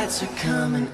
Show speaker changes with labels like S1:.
S1: lights are coming on.